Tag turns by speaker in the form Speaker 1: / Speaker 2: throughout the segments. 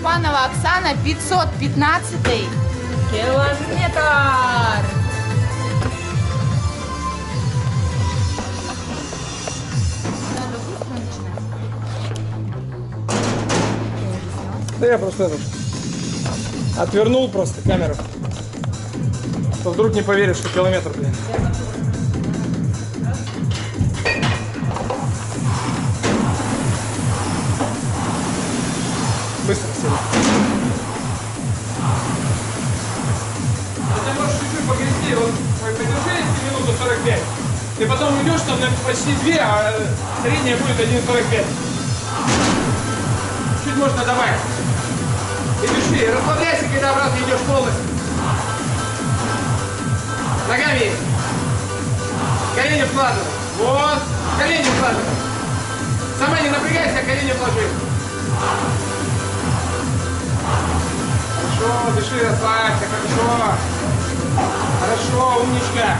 Speaker 1: Степанова Оксана, 515 километр.
Speaker 2: Да я просто этот, отвернул просто камеру. То вдруг не поверишь, что километр, блин. Ты потом уйдешь там на почти 2, а средняя будет 1,45. Чуть можно добавить. И дыши, расслабляйся, когда обратно идешь полностью. Ногами. Колени вкладывай. Вот. Колени вкладывай. Сама не напрягайся, а колени вложи. Хорошо, дыши, расслабься, хорошо. Хорошо, умничка.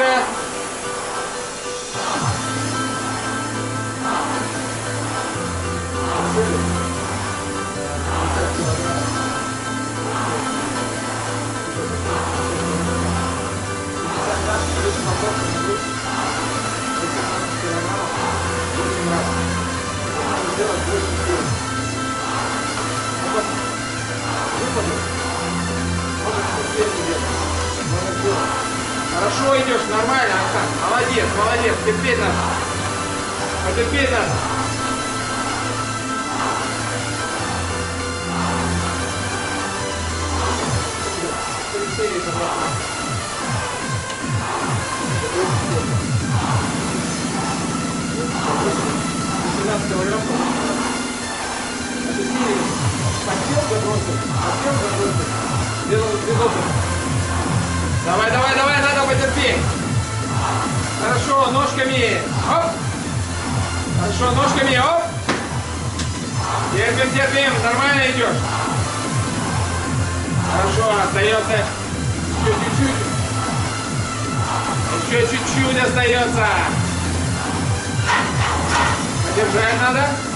Speaker 2: Хорошо, умничка. Хорошо идешь, нормально, Оксан. Молодец, молодец, терпеть надо. Потерпеть надо. килограмм. Давай, давай, давай, надо потерпеть. Хорошо, ножками. Оп. Хорошо, ножками. Оп. Терпим, терпим. Нормально идешь. Хорошо, остается еще чуть-чуть. Еще чуть-чуть остается. Подержать надо.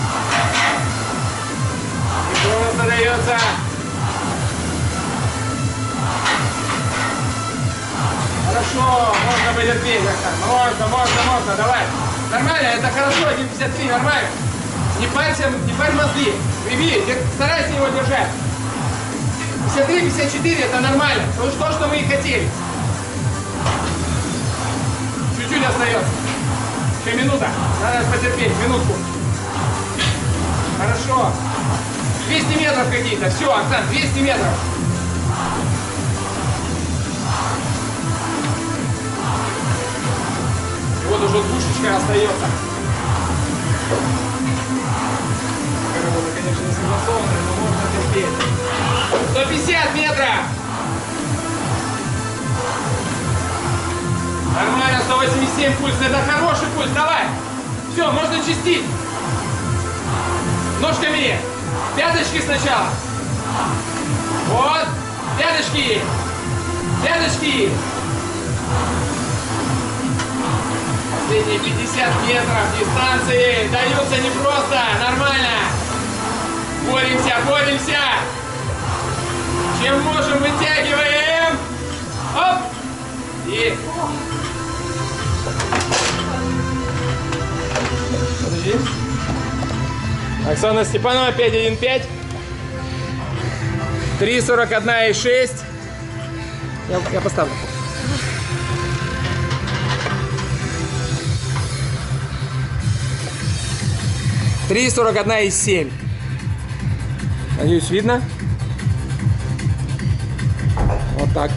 Speaker 2: Можно потерпеть, Оксан. Можно, можно, можно, давай. Нормально, это хорошо, 1,53, нормально. Не парься, не парь мозги. Дер- старайся его держать. 53, 54, это нормально. То, что- то, что мы и хотели. Чуть-чуть остается. Еще минута. Надо потерпеть, минутку. Хорошо. 200 метров какие-то. Все, Оксан, 200 метров. Душечка остается. Работа, конечно, не согласованная, но можно терпеть. 150 метров! Нормально, 187 пульс. Это хороший пульс. Давай. Все, можно чистить. Ножками. Пяточки сначала. Вот. Пяточки. Пяточки. Последние 50 метров дистанции даются непросто. Нормально. Боремся, боремся. Чем можем, вытягиваем. Оп. И Подожди. Оксана Степанова, 5.1.5. 3.41.6. Я, я поставлю. Три сорок одна и семь. Надеюсь, видно? Вот так.